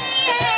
Yeah.